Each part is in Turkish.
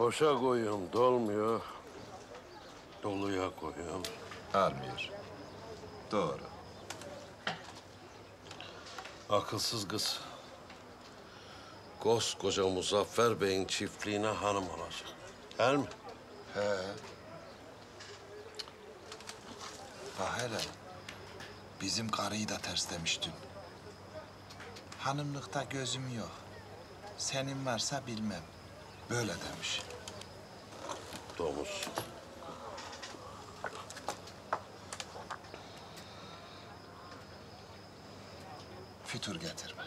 Boşa koyuyorum dolmuyor. Doluya koyuyorum. Almıyor. Doğru. Akılsız kız. Koskoca Muzaffer Bey'in çiftliğine hanım olacak. Değil mi? Bak hele. Bizim karıyı da terslemiştin. Hanımlıkta gözüm yok. Senin varsa bilmem. Böyle demiş. Domuz. Fütur getirme.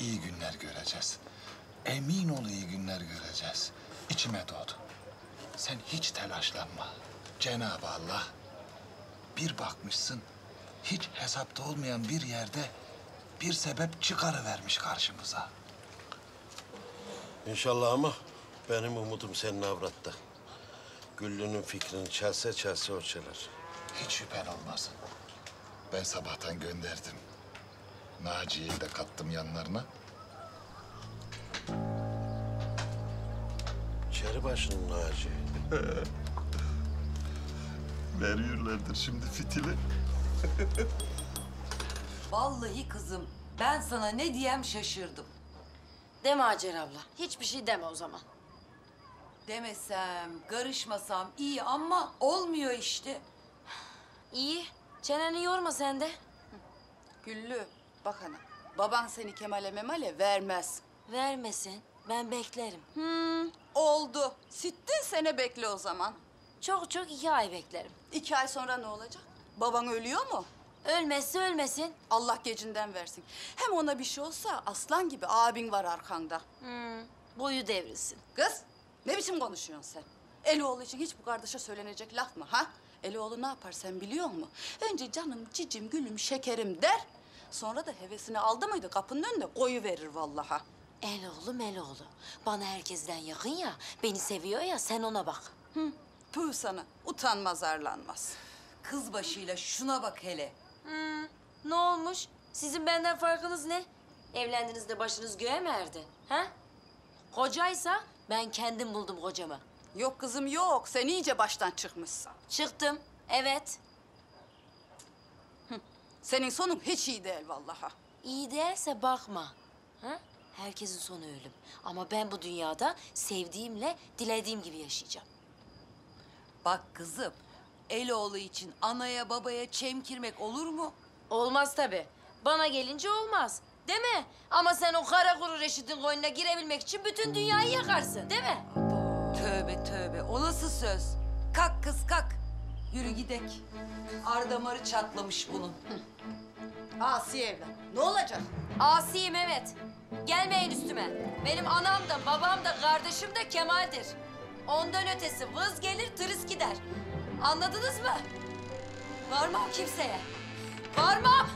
İyi günler göreceğiz. Emin ol iyi günler göreceğiz. İçime doğdu. Sen hiç telaşlanma. Cenab-ı Allah bir bakmışsın hiç hesapta olmayan bir yerde bir sebep çıkarıvermiş karşımıza. İnşallah ama benim umudum senin avratta. Güllü'nün fikrini çelse çelse o çeler. Hiç şüphen olmasın. Ben sabahtan gönderdim. Naciye'yi de kattım yanlarına. Çeri başının Naci. Veriyorlardır şimdi fitili. Vallahi kızım ben sana ne diyem şaşırdım. Deme Hacer abla. Hiçbir şey deme o zaman. Demesem, karışmasam iyi ama olmuyor işte. İyi. Çeneni yorma sen de. Güllü bak ana. Baban seni Kemal'e memale vermez. Vermesin. Ben beklerim. Hmm, oldu. Sittin sene bekle o zaman. Çok çok iki ay beklerim. İki ay sonra ne olacak? Baban ölüyor mu? Ölmezse ölmesin. Allah gecinden versin. Hem ona bir şey olsa aslan gibi abin var arkanda. Hmm, boyu devrilsin. Kız ne biçim konuşuyorsun sen? Elioğlu için hiç bu kardeşe söylenecek laf mı ha? Elioğlu ne yapar sen biliyor musun? Önce canım, cicim, gülüm, şekerim der. Sonra da hevesini aldı mıydı kapının önüne koyu verir vallaha. Eloğlu meloğlu. Bana herkesten yakın ya. Beni seviyor ya sen ona bak. Hı, tüh sana. Utanmaz arlanmaz. Kız başıyla şuna bak hele. Hmm, ne olmuş? Sizin benden farkınız ne? Evlendiniz de başınız göğe mi erdi? Ha? Kocaysa ben kendim buldum kocamı. Yok kızım yok. Sen iyice baştan çıkmışsın. Çıktım. Evet. Senin sonun hiç iyi değil vallaha. İyi değilse bakma. Ha? Herkesin sonu ölüm. Ama ben bu dünyada sevdiğimle dilediğim gibi yaşayacağım. Bak kızım, Eloğlu için anaya babaya çemkirmek olur mu? Olmaz tabii. Bana gelince olmaz. Değil mi? Ama sen o kara kuru Reşit'in koynuna girebilmek için bütün dünyayı yakarsın. Değil mi? Tövbe tövbe, o nasıl söz? Kalk kız kalk. Yürü gidek. Ardamarı çatlamış bunun. Asiye evlat. Ne olacak? Asiyim evet. Gelmeyin üstüme. Benim anam da babam da kardeşim de Kemal'dir. Ondan ötesi vız gelir tırıs gider. Anladınız mı? Varmam kimseye. Varmam.